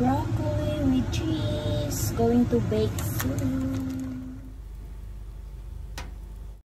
broccoli with cheese. Going to bake soon.